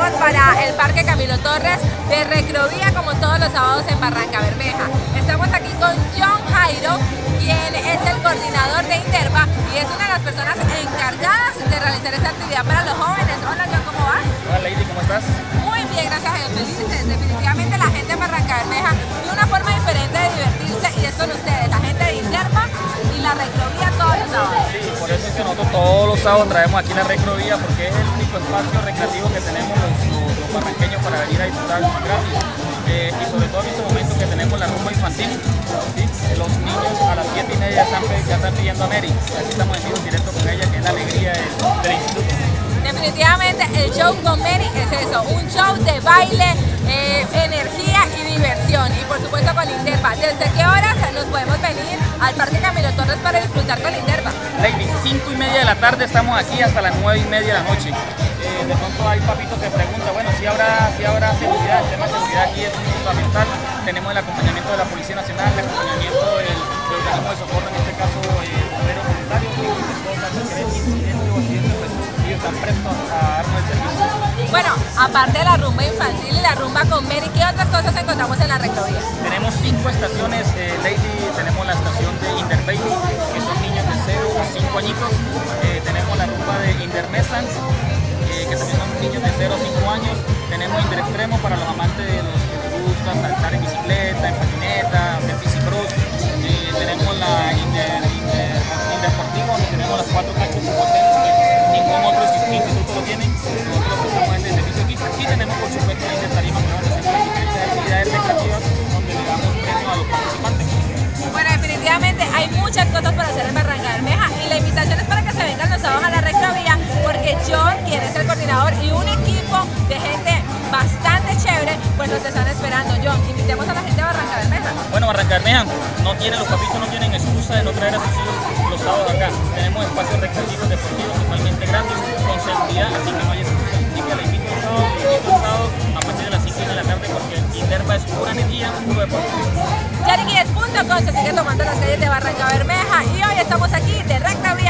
para el Parque Camilo Torres de Recrovía como todos los sábados en Barranca Bermeja. Estamos aquí con John Jairo, quien es el coordinador de Interva y es una de las personas encargadas de realizar esta actividad para los jóvenes. Hola John, ¿cómo vas? Hola Lady, ¿cómo estás? Muy bien, gracias a Dios, felices. Definitivamente la gente de Barranca Bermeja tiene una forma diferente de divertirse y es con ustedes, la gente de Interva y la Recrovía todos los sábados. Sí, por eso es que nosotros todos los sábados traemos aquí la Recrovía porque es el único espacio recreativo que tenemos los, los, los barranqueños para venir a disfrutar gratis. Eh, y sobre todo en este momento que tenemos la rumba infantil, ¿sí? los niños a las 7 y media están, ya están pidiendo a Mary. Aquí estamos en vivo directo con ella, que es la alegría del, del instituto. Definitivamente el show con Mary es eso, un show de baile, eh, energía y diversión. Y por supuesto con Interva. ¿Desde qué horas nos podemos venir al Parque Camilo Torres para disfrutar con Interva? Lady, 5 y media de la tarde estamos aquí hasta las 9 y media de la noche. Eh, de pronto hay papitos que preguntan, bueno, si habrá, si habrá seguridad, el tema de seguridad aquí es fundamental. Tenemos el acompañamiento de la Policía Nacional, el acompañamiento del, del organismo de socorro, en este caso eh, bomberos voluntarios, y de todas las incidentes o accidentes, pues están prestos a darnos el servicio. Bueno, aparte de la rumba infantil y la rumba con Mary, ¿qué otras cosas encontramos en la rectovía? Tenemos cinco estaciones, eh, Lady, tenemos la estación eh, tenemos la rumba de Intermesan, eh, que también son niños de 0 a 5 años, tenemos Interextremo para los amantes de los que les gusta saltar en bicicleta, en patineta, hacer bicicross, eh, tenemos la Inter, Inter, donde tenemos las cuatro canchas de que ningún otro instituto lo tiene, hay muchas cosas para hacer en Barranca Bermeja y la invitación es para que se vengan los sábados a la rectovía porque John, quien es el coordinador y un equipo de gente bastante chévere, pues nos están esperando. John, invitemos a la gente de Barranca Bermeja. Bueno, Barranca Bermeja no tiene, los papitos no tienen excusa de no traer a sus hijos los sábados acá. Tenemos espacios recreativos deportivos totalmente gratis, con seguridad, así que no hay se sigue tomando las calles de Barranca Bermeja y hoy estamos aquí de rectovía con